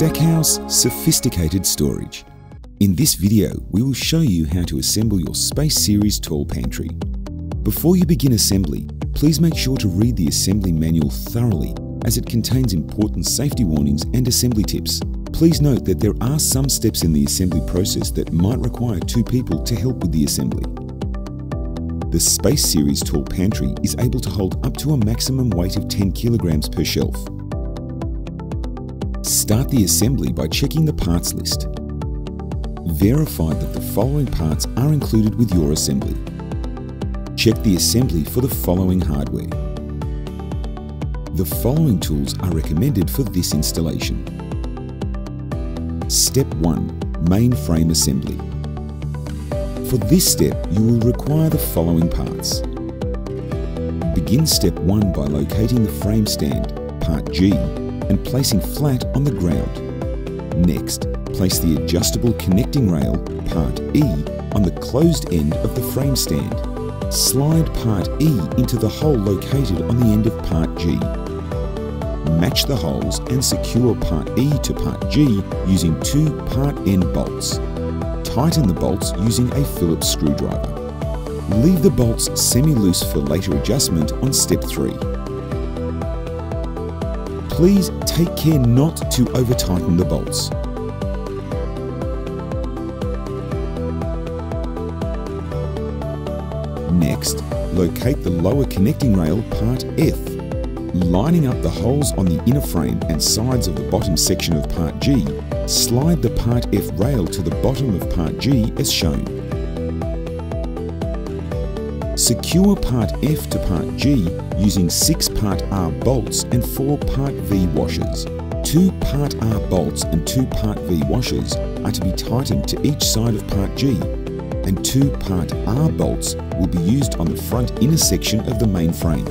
StackHaus Sophisticated Storage. In this video, we will show you how to assemble your Space Series tall pantry. Before you begin assembly, please make sure to read the assembly manual thoroughly as it contains important safety warnings and assembly tips. Please note that there are some steps in the assembly process that might require two people to help with the assembly. The Space Series tall pantry is able to hold up to a maximum weight of 10 kilograms per shelf. Start the assembly by checking the parts list. Verify that the following parts are included with your assembly. Check the assembly for the following hardware. The following tools are recommended for this installation. Step 1. Main frame assembly. For this step, you will require the following parts. Begin step 1 by locating the frame stand, part G, and placing flat on the ground. Next, place the adjustable connecting rail, part E, on the closed end of the frame stand. Slide part E into the hole located on the end of part G. Match the holes and secure part E to part G using two part N bolts. Tighten the bolts using a Phillips screwdriver. Leave the bolts semi-loose for later adjustment on step 3. Please take care not to over-tighten the bolts. Next, locate the lower connecting rail part F. Lining up the holes on the inner frame and sides of the bottom section of part G, slide the part F rail to the bottom of part G as shown. Secure part F to part G using 6 part R bolts and 4 part V washers. 2 part R bolts and 2 part V washers are to be tightened to each side of part G and 2 part R bolts will be used on the front inner section of the main frame.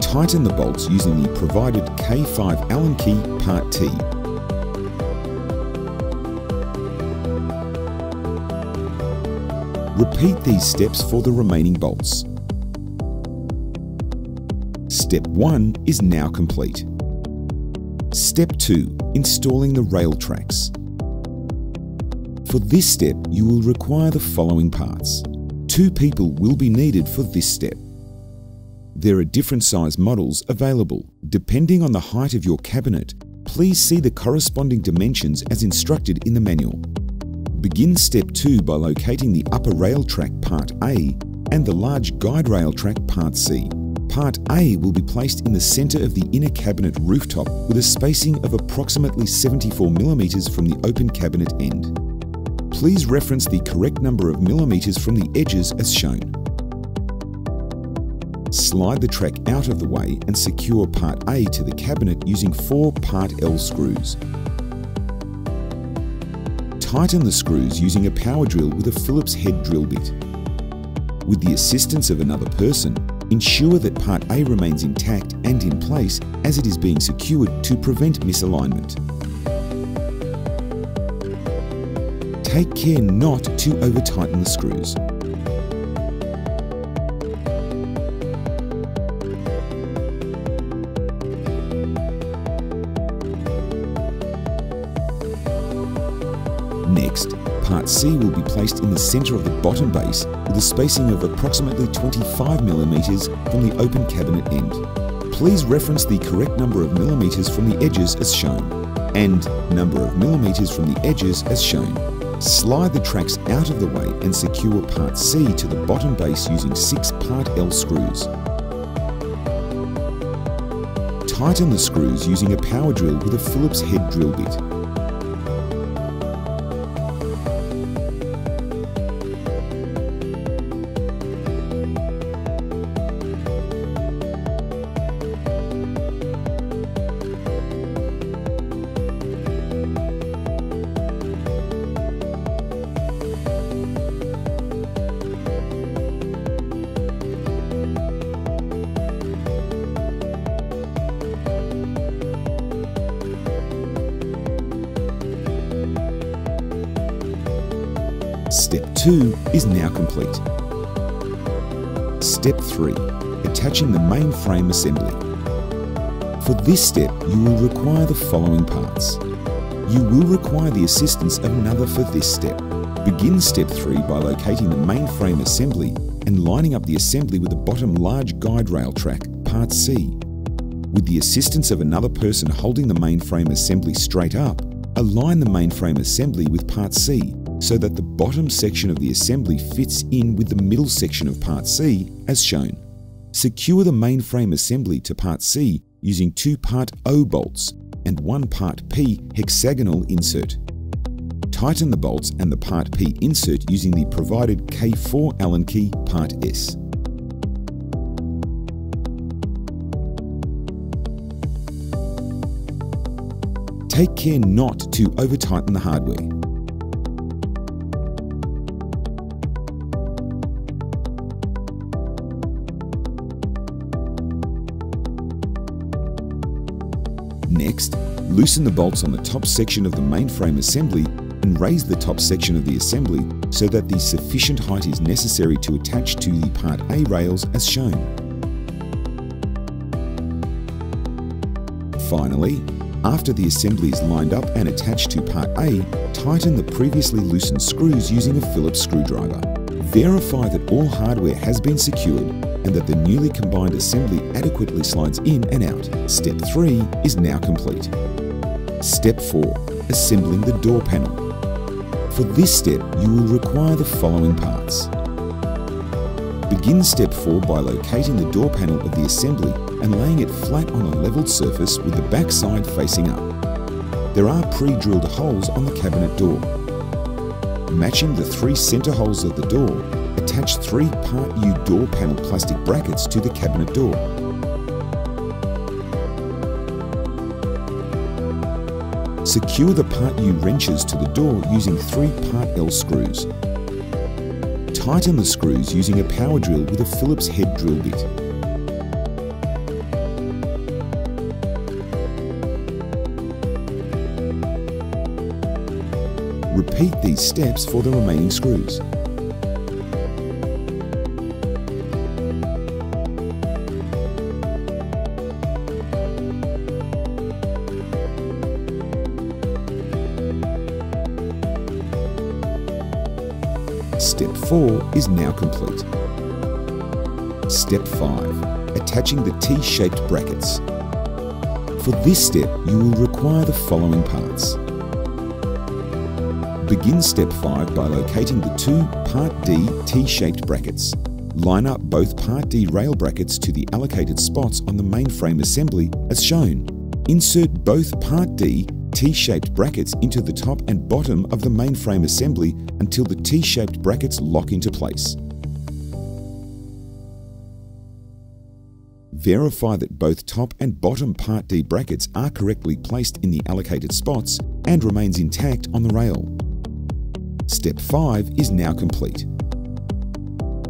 Tighten the bolts using the provided K5 Allen key part T. Repeat these steps for the remaining bolts. Step 1 is now complete. Step 2. Installing the rail tracks. For this step, you will require the following parts. Two people will be needed for this step. There are different size models available. Depending on the height of your cabinet, please see the corresponding dimensions as instructed in the manual. Begin step 2 by locating the upper rail track part A and the large guide rail track part C. Part A will be placed in the centre of the inner cabinet rooftop with a spacing of approximately 74mm from the open cabinet end. Please reference the correct number of millimetres from the edges as shown. Slide the track out of the way and secure part A to the cabinet using four part L screws. Tighten the screws using a power drill with a Phillips head drill bit. With the assistance of another person, ensure that part A remains intact and in place as it is being secured to prevent misalignment. Take care not to over-tighten the screws. Part C will be placed in the centre of the bottom base with a spacing of approximately 25mm from the open cabinet end. Please reference the correct number of millimetres from the edges as shown, and number of millimetres from the edges as shown. Slide the tracks out of the way and secure part C to the bottom base using 6 part L screws. Tighten the screws using a power drill with a Phillips head drill bit. Step 2 is now complete. Step 3. Attaching the main frame assembly. For this step, you will require the following parts. You will require the assistance of another for this step. Begin step 3 by locating the mainframe assembly and lining up the assembly with the bottom large guide rail track, part C. With the assistance of another person holding the mainframe assembly straight up, align the mainframe assembly with part C so that the bottom section of the assembly fits in with the middle section of part C as shown. Secure the mainframe assembly to part C using two part O bolts and one part P hexagonal insert. Tighten the bolts and the part P insert using the provided K4 Allen key part S. Take care not to over-tighten the hardware. Next, loosen the bolts on the top section of the mainframe assembly and raise the top section of the assembly so that the sufficient height is necessary to attach to the Part A rails as shown. Finally, after the assembly is lined up and attached to Part A, tighten the previously loosened screws using a Phillips screwdriver. Verify that all hardware has been secured and that the newly combined assembly adequately slides in and out. Step 3 is now complete. Step 4. Assembling the door panel. For this step, you will require the following parts. Begin step 4 by locating the door panel of the assembly and laying it flat on a leveled surface with the back side facing up. There are pre-drilled holes on the cabinet door. Matching the three centre holes of the door, attach three Part U door panel plastic brackets to the cabinet door. Secure the Part U wrenches to the door using three Part L screws. Tighten the screws using a power drill with a Phillips head drill bit. Repeat these steps for the remaining screws. Step 4 is now complete. Step 5. Attaching the T-shaped brackets. For this step, you will require the following parts. Begin step 5 by locating the two Part D T-shaped brackets. Line up both Part D rail brackets to the allocated spots on the mainframe assembly as shown. Insert both Part D T-shaped brackets into the top and bottom of the mainframe assembly until the T-shaped brackets lock into place. Verify that both top and bottom Part D brackets are correctly placed in the allocated spots and remains intact on the rail. Step 5 is now complete.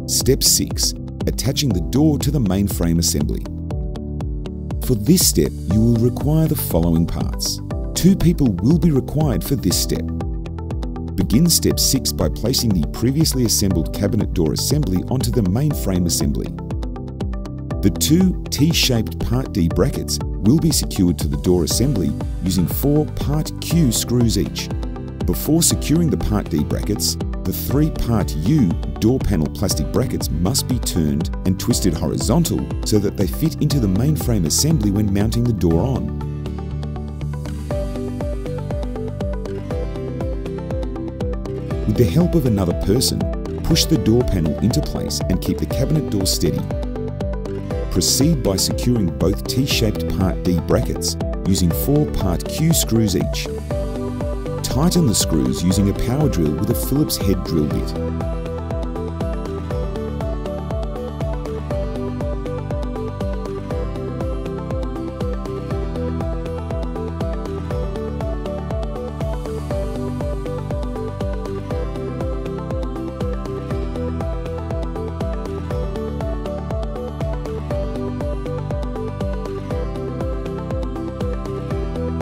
Step 6. Attaching the door to the mainframe assembly. For this step, you will require the following parts. Two people will be required for this step. Begin step 6 by placing the previously assembled cabinet door assembly onto the mainframe assembly. The two T-shaped Part D brackets will be secured to the door assembly using four Part Q screws each. Before securing the Part D brackets, the three Part U door panel plastic brackets must be turned and twisted horizontal so that they fit into the mainframe assembly when mounting the door on. With the help of another person, push the door panel into place and keep the cabinet door steady. Proceed by securing both T-shaped Part D brackets using four Part Q screws each. Tighten the screws using a power drill with a Phillips head drill bit.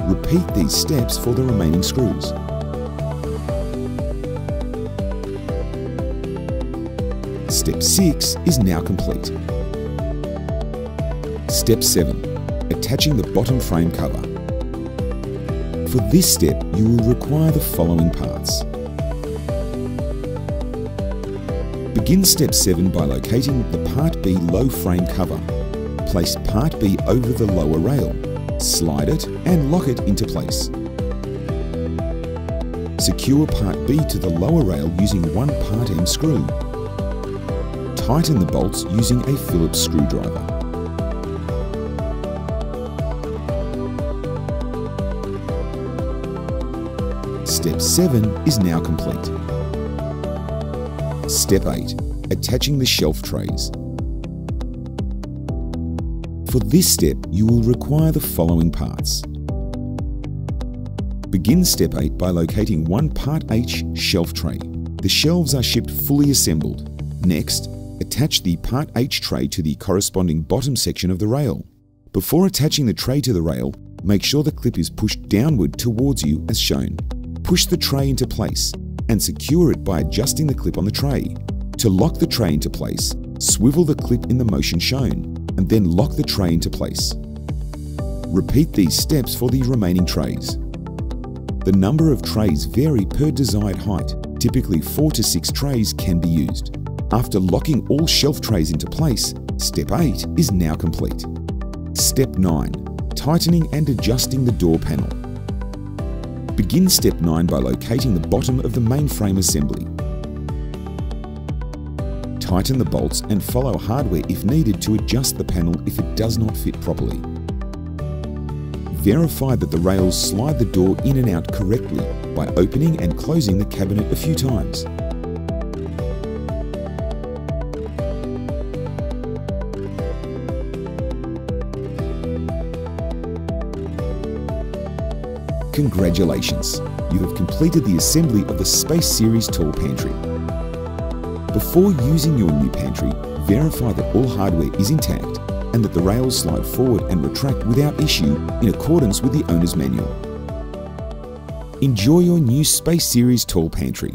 Repeat these steps for the remaining screws. Step 6 is now complete. Step 7. attaching the bottom frame cover. For this step, you will require the following parts. Begin step 7 by locating the Part B low frame cover. Place Part B over the lower rail, slide it and lock it into place. Secure Part B to the lower rail using one Part M screw. Tighten the bolts using a Phillips screwdriver. Step 7 is now complete. Step 8. Attaching the shelf trays. For this step, you will require the following parts. Begin step 8 by locating one Part H shelf tray. The shelves are shipped fully assembled. Next, attach the Part H tray to the corresponding bottom section of the rail. Before attaching the tray to the rail, make sure the clip is pushed downward towards you as shown. Push the tray into place and secure it by adjusting the clip on the tray. To lock the tray into place, swivel the clip in the motion shown and then lock the tray into place. Repeat these steps for the remaining trays. The number of trays vary per desired height. Typically 4 to 6 trays can be used. After locking all shelf trays into place, step 8 is now complete. Step 9. Tightening and adjusting the door panel. Begin step 9 by locating the bottom of the mainframe assembly. Tighten the bolts and follow hardware if needed to adjust the panel if it does not fit properly. Verify that the rails slide the door in and out correctly by opening and closing the cabinet a few times. Congratulations! You have completed the assembly of the Space Series Tall Pantry. Before using your new pantry, verify that all hardware is intact and that the rails slide forward and retract without issue in accordance with the owner's manual. Enjoy your new Space Series Tall Pantry.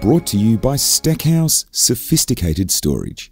Brought to you by StackHaus Sophisticated Storage.